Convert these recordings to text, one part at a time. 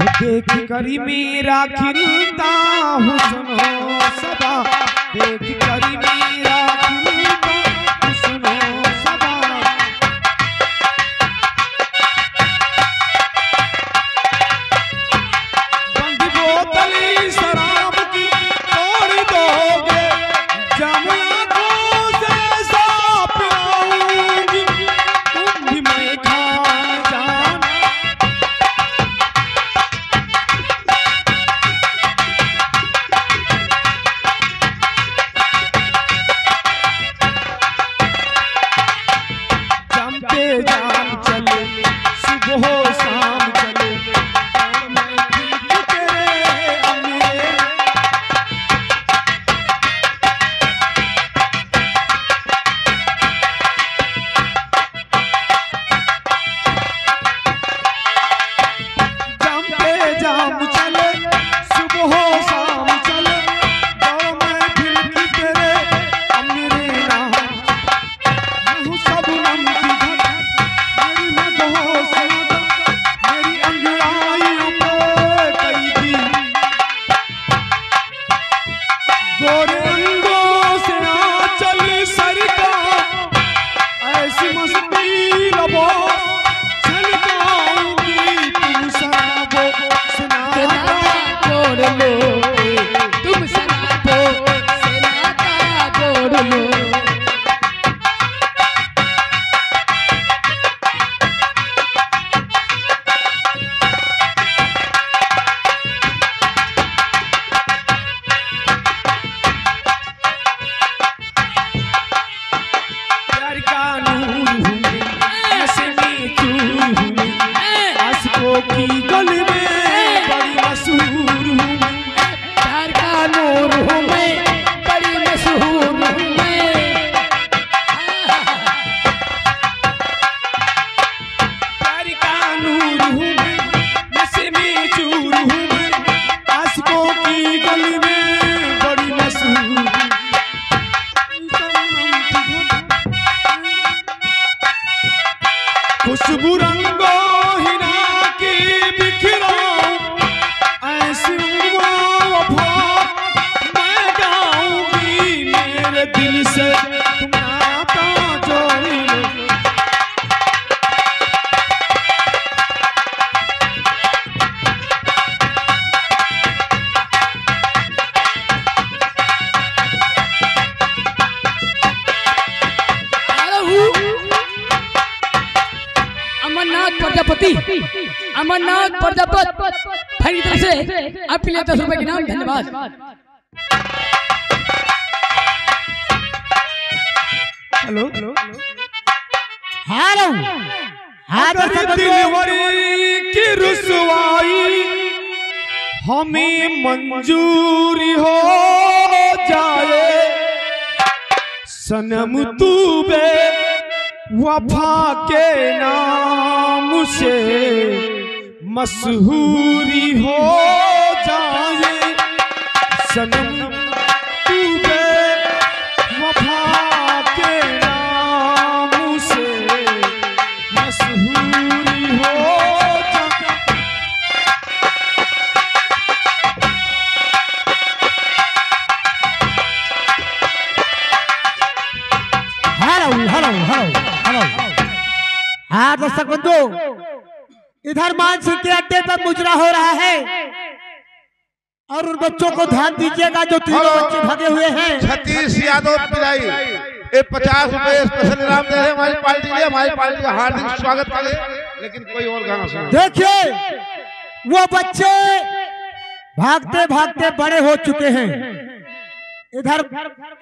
देख करी मेरा खिलता हुस्न सदा। देख करी मेरा की गली अमरनाथ प्रजापति। भाई की तरफ़ से आपके लिए दस रुपए की नाम धन्यवाद। हेलो। हेलो। हाँ दिलवरी की रुसवाई हमें मंजूरी हो जाए। सनम तू बे वफा के नाम से। मसहूरी हो जाए। हलो हलो हलो हल हा दर्शक बंधु। इधर मानसिक के अड्डे पर मुजरा हो रहा है। और उन बच्चों को ध्यान दीजिएगा जो तीनों हेलो। बच्चे भागे हुए हैं। सतीश यादव पिलाई। ये पचास रुपए स्पेशल इनाम दे रहे हमारी पार्टी के हमारी पार्टी का हार्दिक स्वागत करें। लेकिन कोई और गाना सुना। देखिए वो बच्चे भागते भागते बड़े हो चुके हैं। इधर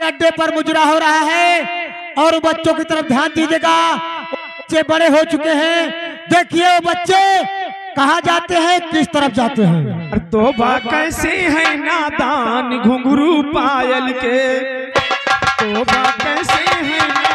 अड्डे पर मुजरा हो रहा है। और बच्चों की तरफ़ ध्यान दीजिएगा। बच्चे बड़े हो चुके हैं। देखिए बच्चे, कहा जाते हैं, किस तरफ़ जाते हैं? तो बा कैसे है नादान, घुंघरू पायल के? तो बा कैसे है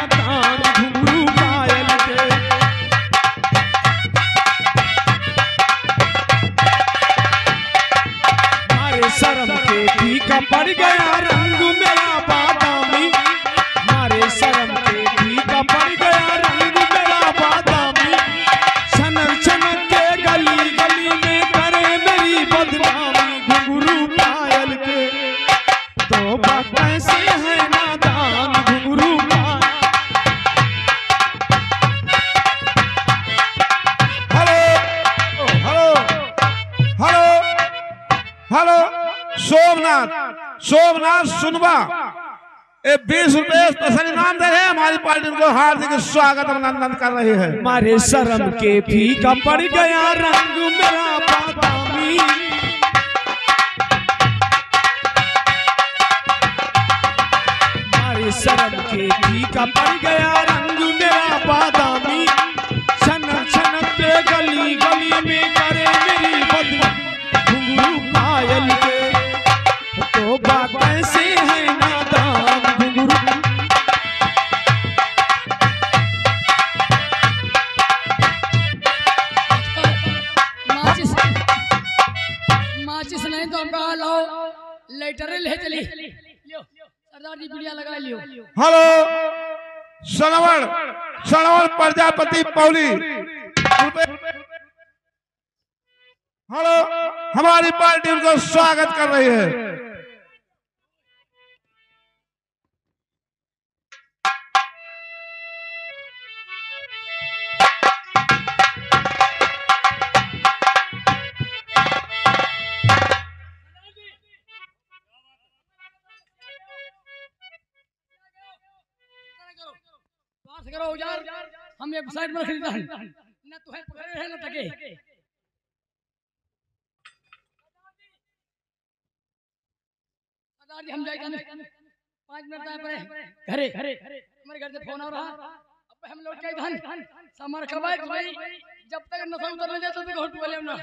पार्टी के स्वागत अभिनंदन कर रहे हैं। मारे शर्म के फीका पड़ गया रंग मेरा बादामी। मारे शर्म के फीका पड़ गया रंग मेरा बादामी। लगा लियो। हेलो सनवर सनवर प्रजापति पौली हेलो, हमारी पार्टी उनको स्वागत कर रही है। करो यार हम एक साइड में खरीदा है न तो है पकड़े है न तके हम जाए पाँच मिनट आए पड़े। घरे घरे। हमारे घर से फ़ोन आ रहा। अब हम लौट के धन। सामान भाई जब तक नशा उतर नहीं जाता तब तक होट वाले ना।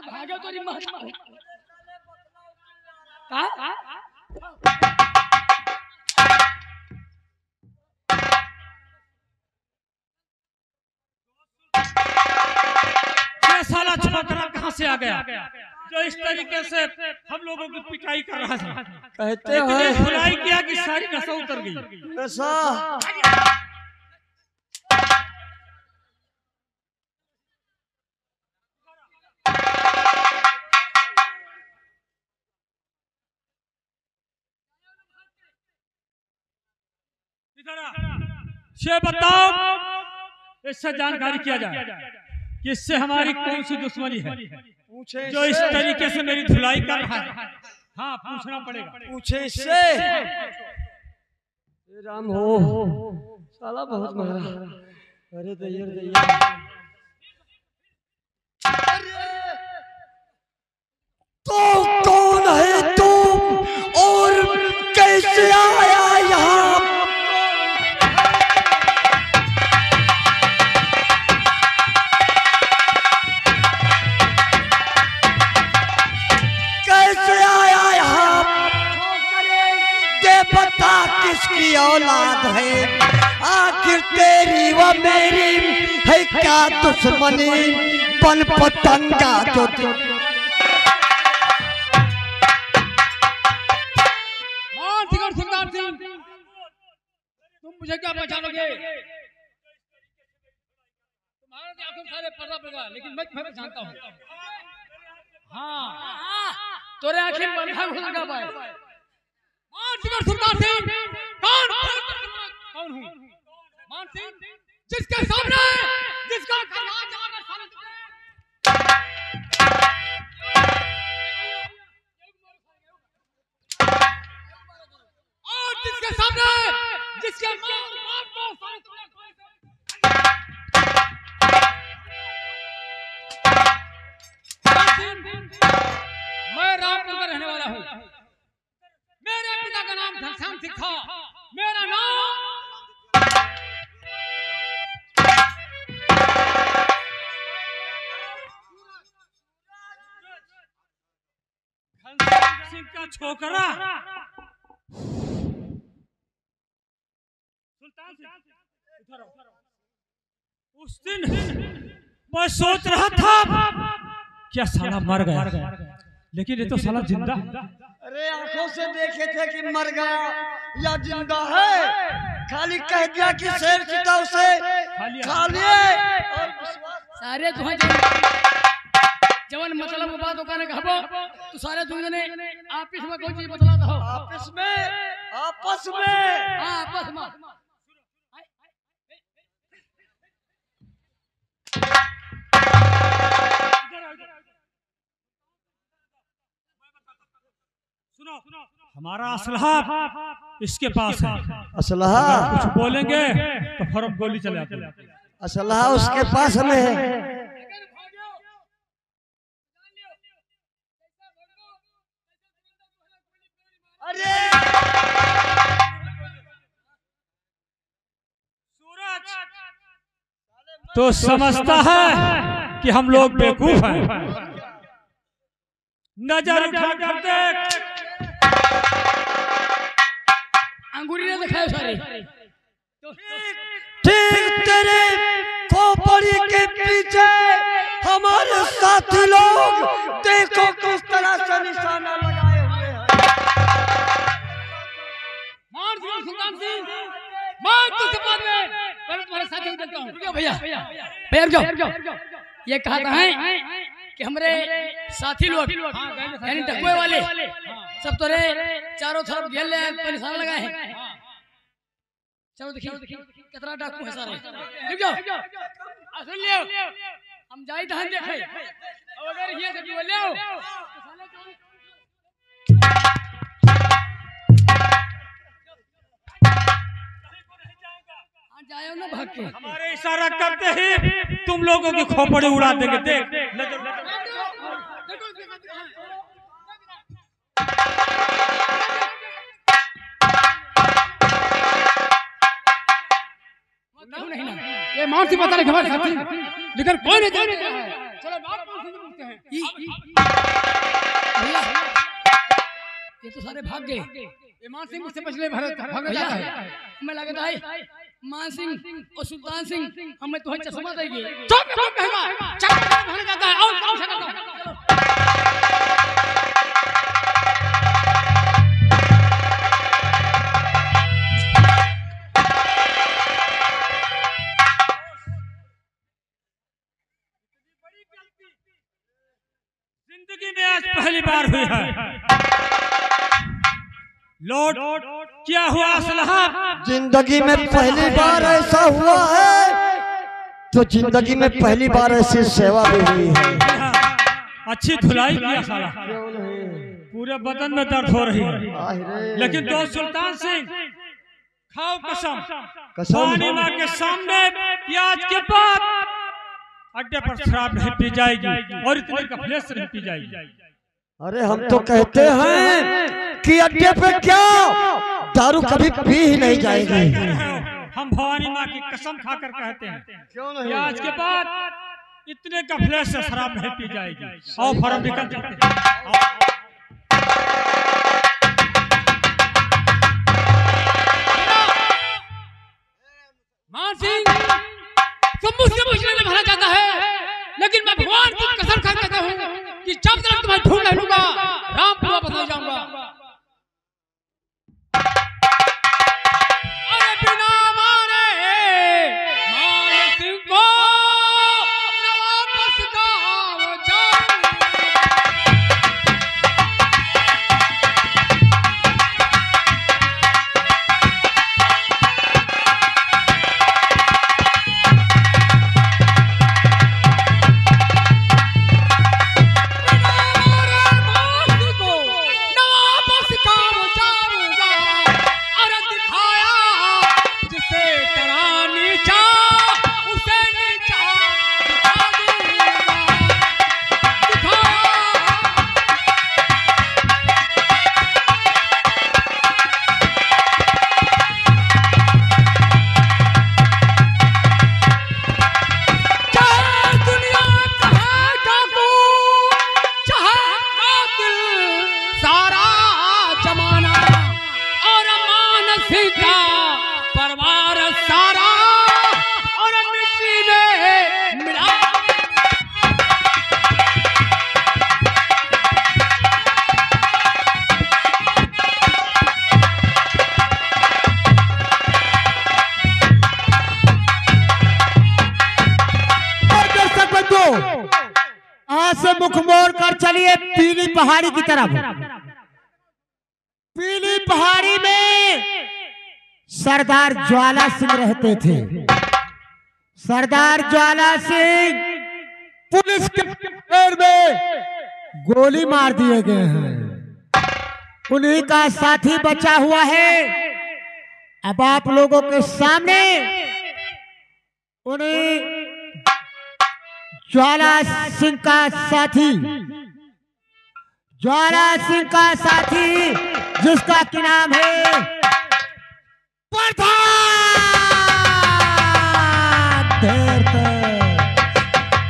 भागो तो मारता का ये साला छोकरा कहाँ से आ गया? जो इस तरीके से हम लोगों की पिटाई कर रहा था। कहते हैं किया कि सारी नशा उतर गई। ऐसा। ये बताओ इससे जानकारी किया जाए। कि इससे हमारी कौन सी दुश्मनी है? पूछे जो इस तरीके से मेरी धुलाई कर रहा है। हाँ पूछना पड़ेगा। पूछे इससे राम हो। साला बहुत मारा। अरे दैयर दैया औलाद है। आखिर तेरी व मेरी है क्या दुश्मनी? पन पतंगा जो तू तुम मुझे क्या पहचानोगे? तुम्हारे तो आँखों सारे पर्दा पड़ेगा लेकिन मैं तुम्हें जानता हूँ। हाँ। तोरे आँखें बंधा हो लगा पाए मान सिंह सुल्तान सिंह कौन कौन हूँ? जिसके सामने, जिसका और जिसके सामने, जिसके मैं रामपुर रहने वाला हूँ। मेरे पिता का नाम घनश्याम सिंह था मेरा नाम छोकरा। सुल्तान उस दिन मैं सोच रहा था, क्या साला मर गया? लेकिन ये तो साला ज़िंदा। अरे आँखों से देखे थे कि मर गया। या ज़िंदा है। खाली कह दिया कि शेर चिता उसे खाली- खा लिए और सारे जवन मतलब बात ओकाने कहबो तो सारे तुम ने आपस में कोई चीज़ बतला दो। आपस में। आपस में। हाँ आपस में। सुनो। हमारा असलहा इसके पास है। असलहा। कुछ बोलेंगे तो फ़ौरन गोली चले असलहा उसके पास में है। अरे! तो समझता है कि हम लोग बेवकूफ़ हैं। नज़र उठा कर देख। अंगूरी ने दिखाए सारे ठीक तेरे खोपड़ी के पीछे हमारे साथी लोग देखो किस तरह से निशाना लगाए हुए हैं। मान सिंह सुल्तान सिंह। मैं तुझसे बाद में। पहले तुम्हारे साथी को देखता हूँ। भैया। भैया रुक जाओ। ये कहता है कि हमारे साथी लोग यानी डकुए वाले सब तो रे चारों तरफ़ घेर ले हैं, पे निशान लगाए। हैं चलो देखिए। कितना डाकू है सारे। रुक जाओ। आ, सुन लियो। हम जाई धान देखे और अगर ये से बोले हो? हाँ, जाओ ना भाग के। हमारे इशारा करते ही तुम लोगों की खोपड़ी उड़ा देंगे। देख नज़र प्रमाण से पता लगे साथी लेकिन कौन है? चलो बात हैं ये तो सारे भाग गए। मान सिंह मुझसे पिछले भारत भाग गया है मैं लगे भाई मान सिंह और सुल्तान सिंह। हमें तुम्हें चश्मा देगी। चुप चुप कहना चश्मा भाग जाता है आओ आओ चलो बार हुई है। लॉर्ड क्या हुआ असलहा? ज़िंदगी में पहली बार ऐसा हुआ है तो ज़िंदगी में पहली बार ऐसी सेवा भी हुई है। अच्छी धुलाई किया साला। पूरे बदन में दर्द हो रही है। लेकिन दोस्त सुल्तान सिंह खाओ कसम। कसम। के सामने प्याज के बाद अड्डे पर शराब नहीं पी जाएगी और इतने कफले से नहीं पी जाएगी। अरे हम तो कहते हैं कि अड्डे पे क्या? दारू कभी पी ही नहीं जाएगी। हम भवानी माँ की कसम खाकर कहते हैं कि आज के बाद इतने गफले से शराब नहीं पी जाएगी। और फरम निकल जाते हैं। मान सिंह तुम मुझसे पूछने में भरा जाता है लेकिन मैं भगवान की कसम खा कहता हूँ कि जब तक पहाड़ी की तरफ़ पीली पहाड़ी में सरदार ज्वाला सिंह रहते थे। सरदार ज्वाला सिंह पुलिस के पैर में गोली मार दिए गए हैं। उन्हीं का साथी बचा हुआ है। अब आप लोगों के सामने उन्हें ज्वाला सिंह का साथी। ज्वाला सिंह का साथी, जिसका की नाम है प्रधान।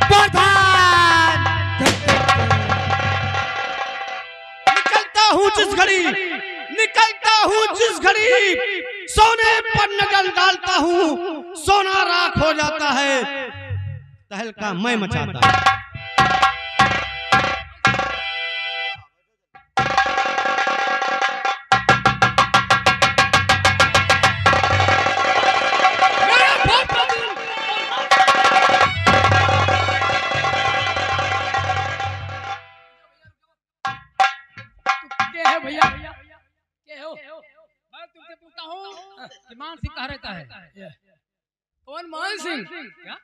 प्रधान। निकलता हूँ जिस घड़ी, निकलता हूँ जिस घड़ी। सोने पर नज़र डालता हूँ, सोना राख हो जाता है। तहलका मैं मचाता हूँ। पूछता हूँ कि मान सिंह कहा रहता है। कौन मान सिंह? क्या?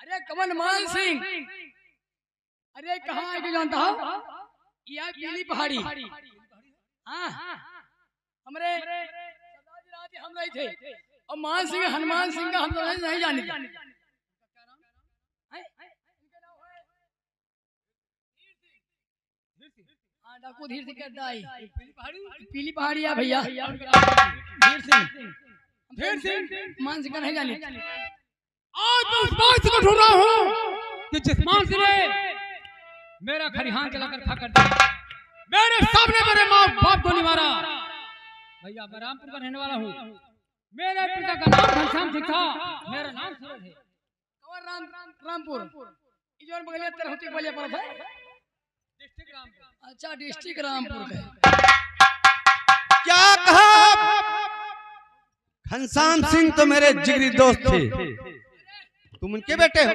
अरे कवन मान सिंह। अरे कहाँ आके जानता हो? यह पीली पहाड़ी। हाँ। हमरे जी रात हम रहे थे। और मान सिंह हनुमान सिंह का हम तो नहीं नहीं डाकू धीर सिंह कहता है पीली पहाड़ी। है भैया। धीर सिंह। धीर सिंह। मान सिंह का जाने आज मैं उस बात को ढूंढ रहा हूँ कि जिस मान सिंह ने मेरा खरिहान जलाकर खा कर दिया। मेरे सामने मेरे माँ बाप को नहीं मारा। भैया मैं रामपुर का रहने वाला हूँ। मेरे पिता का नाम घनश्याम सिंह था। मेरा नाम सूरज है। और राम रामपुर। इजोर बगलिया तेरे होती बलिया पड़ा था डिस्ट्रिक्ट अच्छा डिस्ट्रिक्ट रामपुर का क्या कहा घनश्याम सिंह तो मेरे जिगरी दोस्त थे। तुम उनके बेटे हो।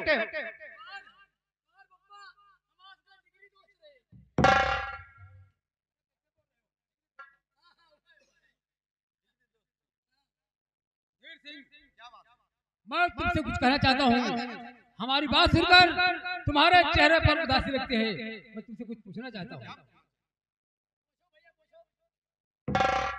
मैं तुमसे कुछ कहना चाहता हूँ। हमारी बात सुनकर तुम्हारे चेहरे पर उदासी लगती है। मैं तुमसे कुछ पूछना चाहता हूँ। अरे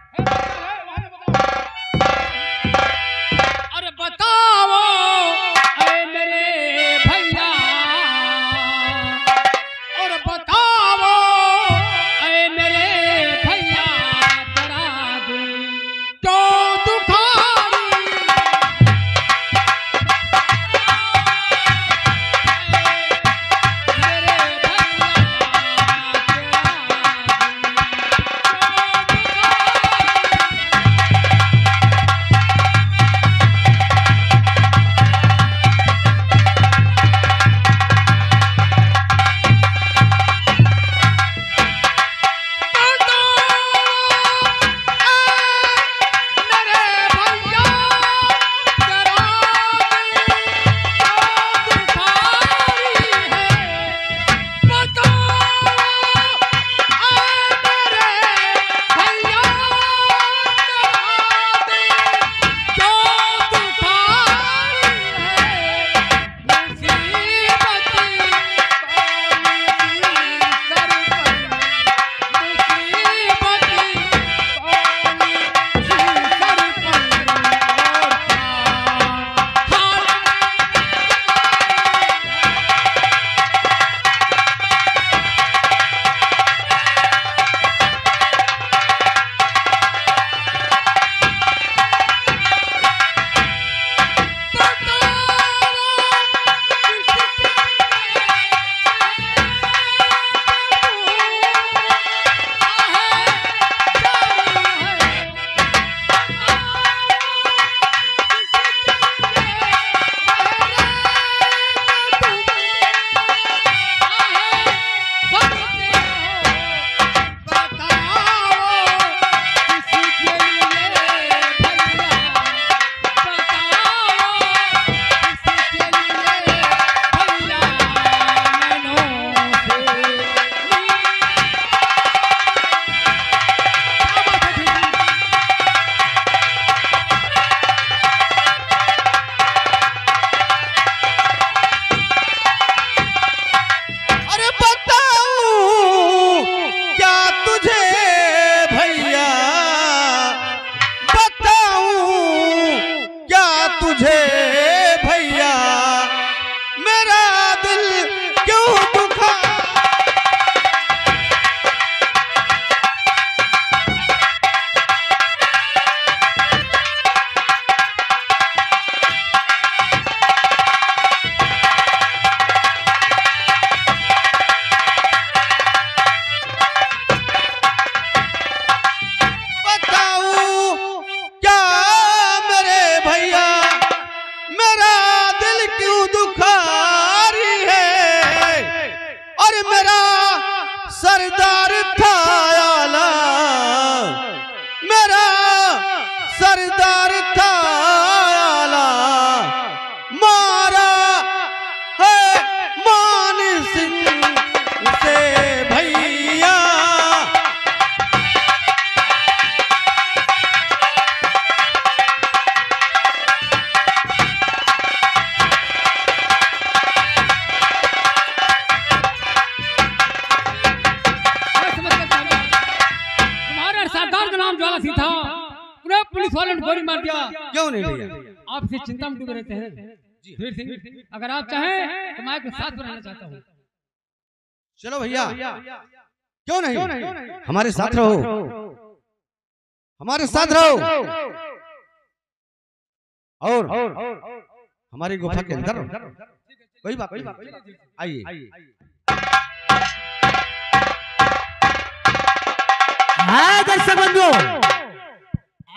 सरदार था। रहते हैं। धीर सिंह अगर आप चाहें तो मैं आपके साथ रहना चाहता हूँ। चलो भैया। क्यों नहीं? हमारे साथ रहो। हमारे साथ रहो। और हमारी गुफा के अंदर रहो। कोई बात आइए। हाय दर्शक बंधु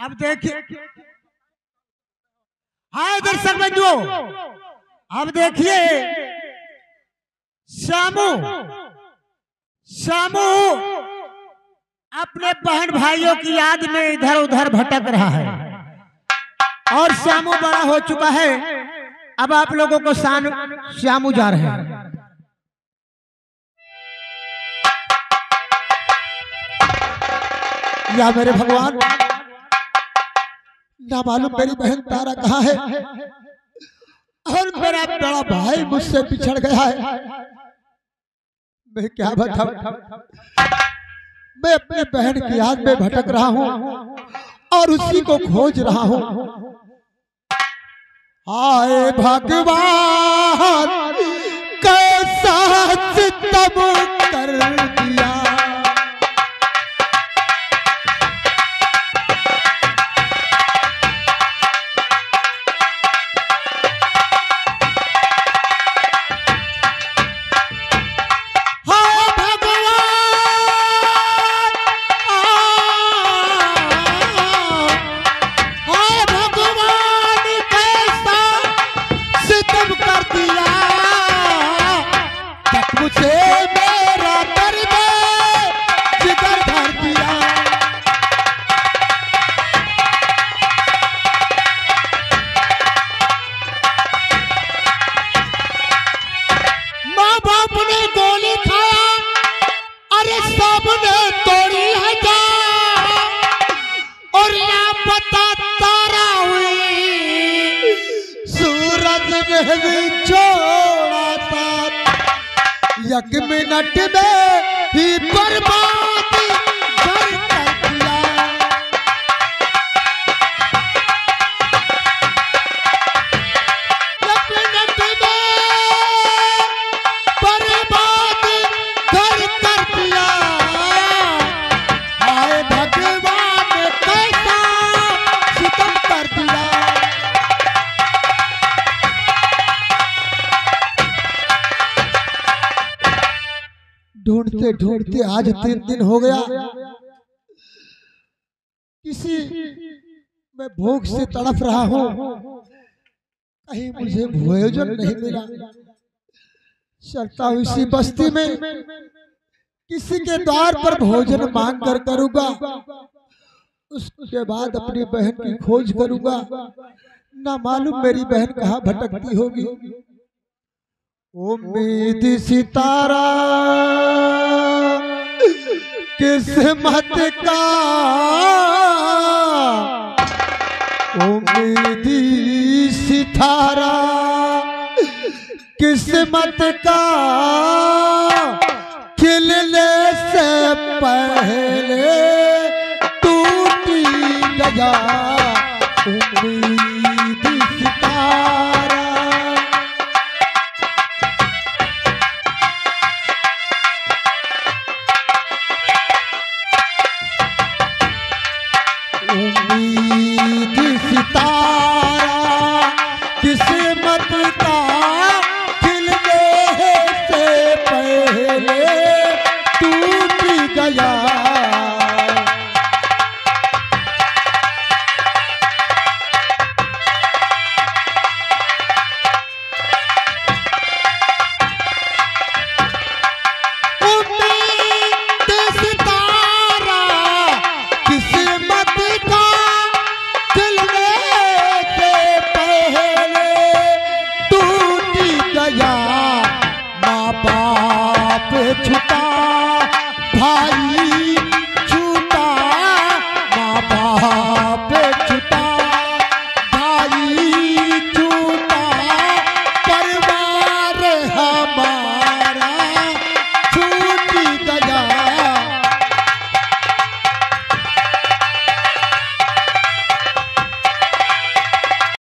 अब देखिए हाय दर्शक बंधु अब देखिए श्यामू श्यामू अपने बहन भाइयों की याद में इधर उधर भटक रहा है। और श्यामू बड़ा हो चुका है। अब आप लोगों को शान श्यामू जा रहे हैं। या मेरे भगवान ना मालूम मेरी बहन तारा कहाँ है? और मेरा बड़ा भाई मुझसे पिछड़ गया है। मैं क्या बताऊँ? मैं अपनी बहन की याद में भटक रहा हूँ और उसी को खोज रहा हूँ। आए भगवान, कैसा सितम लापता तारा हुई। सूरज में भी छोड़ा था। एक मिनट में ही बर्बाद। ढूंढते ढूंढते आज तीन दिन हो गया। किसी मैं भूख से तड़प रहा हूँ। कहीं मुझे भोजन नहीं मिला। चलता हूँ इसी बस्ती में। किसी के द्वार पर भोजन मांग कर करूँगा। उसके बाद अपनी बहन की खोज करूँगा। ना मालूम मेरी बहन कहाँ भटकती होगी। उम्मीद सितारा किस्मत का? उम्मीद सितारा किस्मत का? खिलने से पहले टूटी गया उम्मीद